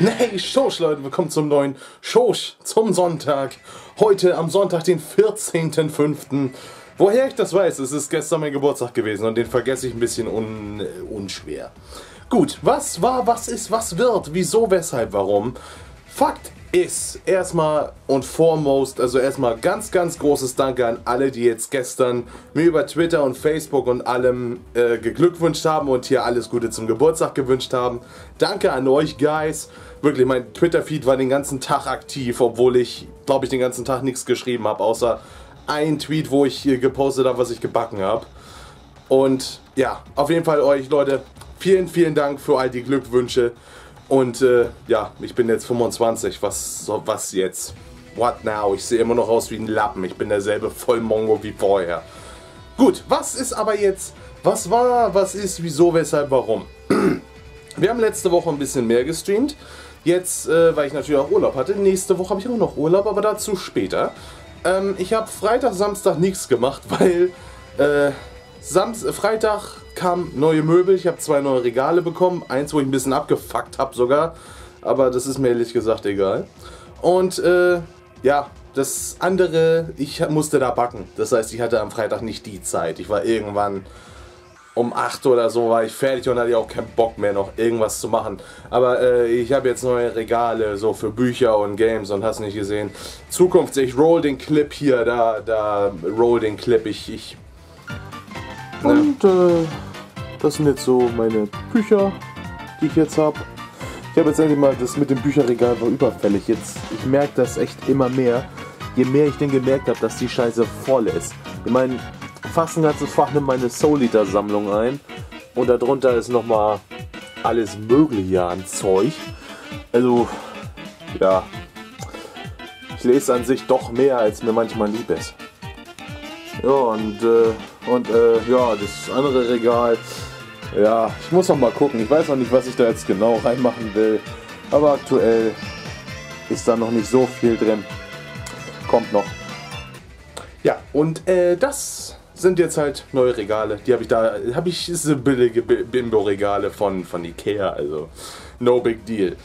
Hey, Schosch, Leute, willkommen zum neuen Schosch zum Sonntag. Heute am Sonntag, den 14.05. Woher ich das weiß, es ist gestern mein Geburtstag gewesen und den vergesse ich ein bisschen un unschwer. Gut, was war, was ist, was wird, wieso, weshalb, warum? Fakt ist erstmal und foremost, also erstmal ganz, ganz großes Danke an alle, die jetzt gestern mir über Twitter und Facebook und allem äh, geglückwünscht haben und hier alles Gute zum Geburtstag gewünscht haben. Danke an euch, Guys. Wirklich, mein Twitter-Feed war den ganzen Tag aktiv, obwohl ich, glaube ich, den ganzen Tag nichts geschrieben habe, außer ein Tweet, wo ich hier gepostet habe, was ich gebacken habe. Und ja, auf jeden Fall euch, Leute, vielen, vielen Dank für all die Glückwünsche. Und äh, ja, ich bin jetzt 25. Was, was jetzt? What now? Ich sehe immer noch aus wie ein Lappen. Ich bin derselbe Vollmongo wie vorher. Gut, was ist aber jetzt? Was war, was ist, wieso, weshalb, warum? Wir haben letzte Woche ein bisschen mehr gestreamt. Jetzt, äh, weil ich natürlich auch Urlaub hatte. Nächste Woche habe ich auch noch Urlaub, aber dazu später. Ähm, ich habe Freitag, Samstag nichts gemacht, weil äh, Samst Freitag kamen neue Möbel. Ich habe zwei neue Regale bekommen. Eins, wo ich ein bisschen abgefuckt habe sogar. Aber das ist mir ehrlich gesagt egal. Und äh, ja, das andere, ich musste da backen. Das heißt, ich hatte am Freitag nicht die Zeit. Ich war irgendwann um 8 oder so war ich fertig und hatte auch keinen Bock mehr noch irgendwas zu machen. Aber äh, ich habe jetzt neue Regale so für Bücher und Games und hast nicht gesehen. Zukunft, ich roll den Clip hier, da, da roll den Clip. Ich, ich? Und äh, das sind jetzt so meine Bücher, die ich jetzt habe. Ich habe jetzt endlich mal, das mit dem Bücherregal war überfällig. Jetzt, ich merke das echt immer mehr. Je mehr ich denn gemerkt habe, dass die Scheiße voll ist. Ich meine, fast ein ganzes Fach nimmt meine Soul-Liter-Sammlung ein. Und darunter ist nochmal alles Mögliche an Zeug. Also, ja. Ich lese an sich doch mehr, als mir manchmal lieb ist. Ja, und, äh, und äh, ja, das andere Regal. Ja, ich muss noch mal gucken. Ich weiß noch nicht, was ich da jetzt genau reinmachen will. Aber aktuell ist da noch nicht so viel drin. Kommt noch. Ja, und äh, das sind jetzt halt neue Regale. Die habe ich da, habe ich diese billige Bimbo-Regale von, von Ikea, also no big deal.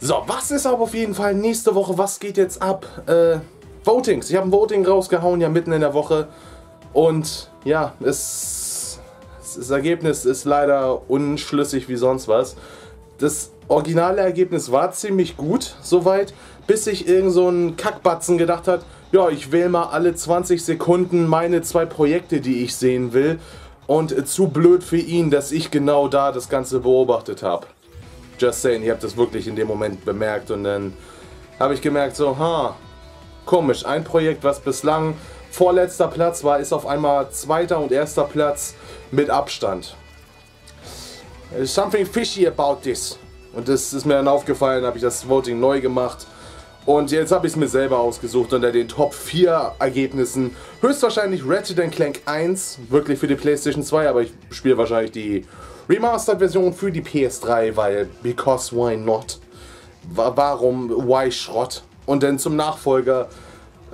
So, was ist aber auf jeden Fall nächste Woche? Was geht jetzt ab? Äh, Votings. Ich habe ein Voting rausgehauen, ja mitten in der Woche. Und ja, es, das Ergebnis ist leider unschlüssig wie sonst was. Das originale Ergebnis war ziemlich gut, soweit, bis sich irgend so ein Kackbatzen gedacht hat, ja, ich wähle mal alle 20 Sekunden meine zwei Projekte, die ich sehen will. Und zu blöd für ihn, dass ich genau da das Ganze beobachtet habe. Just saying, ich habe das wirklich in dem Moment bemerkt und dann habe ich gemerkt, so, ha, komisch, ein Projekt, was bislang vorletzter Platz war, ist auf einmal zweiter und erster Platz mit Abstand. Something fishy about this. Und das ist mir dann aufgefallen, habe ich das Voting neu gemacht. Und jetzt habe ich es mir selber ausgesucht unter den Top 4 Ergebnissen. Höchstwahrscheinlich Ratchet Clank 1, wirklich für die PlayStation 2, aber ich spiele wahrscheinlich die Remastered-Version für die PS3, weil because why not? Warum why Schrott? Und dann zum Nachfolger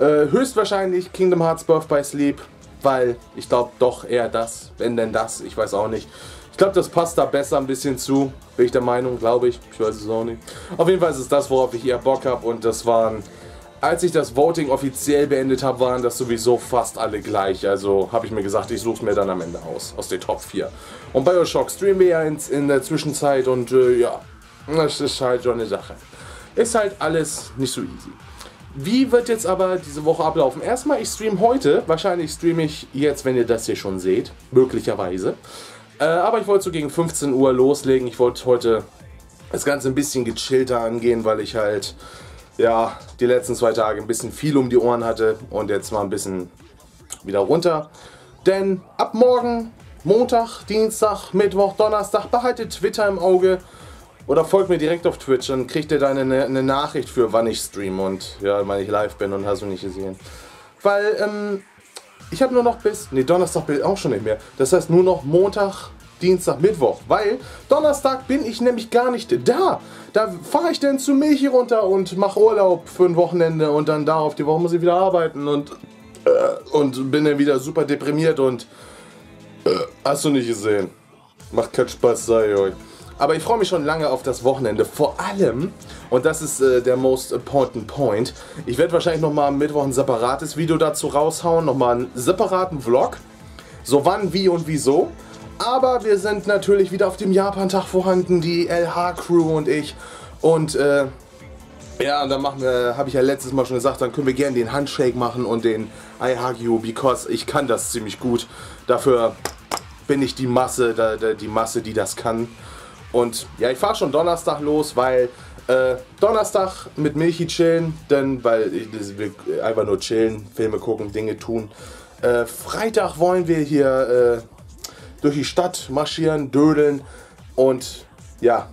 äh, höchstwahrscheinlich Kingdom Hearts Birth by Sleep, weil ich glaube doch eher das, wenn denn das, ich weiß auch nicht. Ich glaube, das passt da besser ein bisschen zu, bin ich der Meinung, glaube ich. Ich weiß es auch nicht. Auf jeden Fall ist es das, worauf ich eher Bock habe und das waren, als ich das Voting offiziell beendet habe, waren das sowieso fast alle gleich. Also habe ich mir gesagt, ich suche es mir dann am Ende aus, aus den Top 4. Und Bioshock streamen wir ja in, der Zwischenzeit und äh, ja, das ist halt schon eine Sache. Ist halt alles nicht so easy. Wie wird jetzt aber diese Woche ablaufen? Erstmal, ich stream heute. Wahrscheinlich streame ich jetzt, wenn ihr das hier schon seht. Möglicherweise. Äh, aber ich wollte so gegen 15 Uhr loslegen. Ich wollte heute das Ganze ein bisschen gechillter angehen, weil ich halt, ja, die letzten zwei Tage ein bisschen viel um die Ohren hatte. Und jetzt mal ein bisschen wieder runter. Denn ab morgen, Montag, Dienstag, Mittwoch, Donnerstag, behaltet Twitter im Auge. Oder folgt mir direkt auf Twitch, dann kriegt ihr da eine, eine Nachricht für, wann ich streame und ja, wann ich live bin und hast du nicht gesehen. Weil, ähm, ich habe nur noch bis, nee, Donnerstag bin ich auch schon nicht mehr. Das heißt nur noch Montag, Dienstag, Mittwoch. Weil Donnerstag bin ich nämlich gar nicht da. Da fahre ich dann zu Milchi runter und mache Urlaub für ein Wochenende und dann da auf die Woche muss ich wieder arbeiten und, äh, und bin dann wieder super deprimiert und äh, hast du nicht gesehen. Macht keinen Spaß, sei euch. Aber ich freue mich schon lange auf das Wochenende. Vor allem, und das ist äh, der most important point, ich werde wahrscheinlich nochmal am Mittwoch ein separates Video dazu raushauen. Nochmal einen separaten Vlog. So wann, wie und wieso. Aber wir sind natürlich wieder auf dem Japan-Tag vorhanden, die LH-Crew und ich. Und äh, ja, und dann machen wir, habe ich ja letztes Mal schon gesagt, dann können wir gerne den Handshake machen und den I hug you, because ich kann das ziemlich gut. Dafür bin ich die Masse, die Masse, die das kann. Und ja, ich fahre schon Donnerstag los, weil äh, Donnerstag mit Milchi chillen, denn weil ich, wir einfach nur chillen, Filme gucken, Dinge tun. Äh, Freitag wollen wir hier äh, durch die Stadt marschieren, dödeln und ja,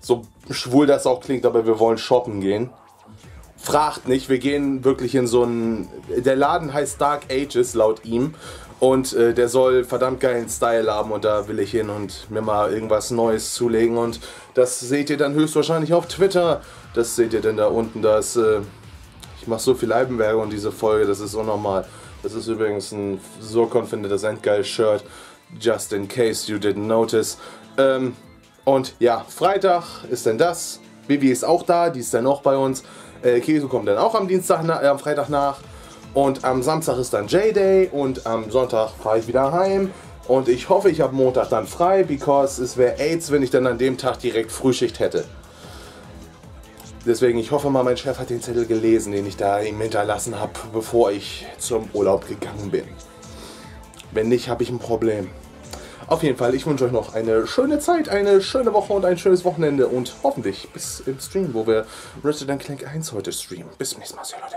so schwul das auch klingt, aber wir wollen shoppen gehen. Fragt nicht, wir gehen wirklich in so einen. Der Laden heißt Dark Ages laut ihm und äh, der soll verdammt geilen Style haben und da will ich hin und mir mal irgendwas Neues zulegen und das seht ihr dann höchstwahrscheinlich auf Twitter. Das seht ihr denn da unten, da ist. Äh, ich mache so viel Leibenwerke und diese Folge, das ist unnormal. Das ist übrigens ein Surkon findet das endgeil Shirt. Just in case you didn't notice. Ähm, und ja, Freitag ist dann das. Bibi ist auch da, die ist dann auch bei uns. Äh, Kesu kommt dann auch am Dienstag, äh, am Freitag nach. Und am Samstag ist dann J-Day und am Sonntag fahre ich wieder heim. Und ich hoffe, ich habe Montag dann frei, because es wäre AIDS, wenn ich dann an dem Tag direkt Frühschicht hätte. Deswegen, ich hoffe mal, mein Chef hat den Zettel gelesen, den ich da ihm hinterlassen habe, bevor ich zum Urlaub gegangen bin. Wenn nicht, habe ich ein Problem. Auf jeden Fall, ich wünsche euch noch eine schöne Zeit, eine schöne Woche und ein schönes Wochenende und hoffentlich bis im Stream, wo wir Resident Clank 1 heute streamen. Bis zum nächsten Mal, Leute.